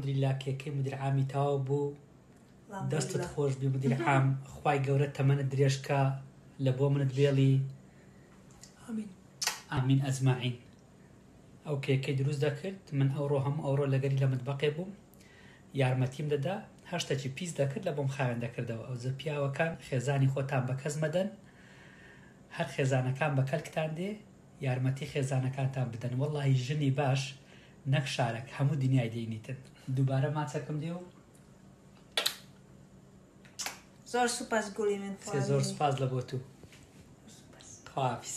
الحمدللە کێکەی مدیر عامی تەواو بوو دەستت خۆش بی مدیر عام خوای گەورە تەمەنت درێژکە لە بۆ منت بێڵی آمین آمین ئەزمعین ئەو کێکەی دروست دەکرد من ئەوڕۆ هەموو ئەوڕۆ لەگەری لە متبقێ بووم یارمەتیم دەدا هەشتەکی پیس دەکرد لە بۆم خاوێن دەکردەوە ئەو زە پیاوەکان خێزانی خۆتان بە کەس مەدەن هەر خێزانەکان بە کەلکتان دێ یارمەتی خێزانەکانتان بدەن وەڵی ژنی باش نەک شارەک هەموو دنیای دەینیتت دووبارە ماچەکم دێ و زۆر سوپاس گوڵی من سێ زۆر سوپاس لە بۆ تو خواافیس